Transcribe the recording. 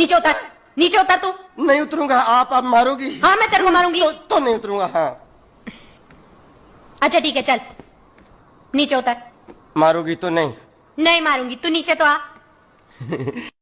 नीचे उतर नीचे उतर तू। नहीं उतरूँगा आप आप मारोगी। हाँ मैं तेरे को मारूँगी। तो, तो नहीं उतरूँगा हाँ। अच्छा ठीक है चल। नीचे उतर। मारोगी तो नहीं। नहीं मारूँगी तू नीचे तो आ।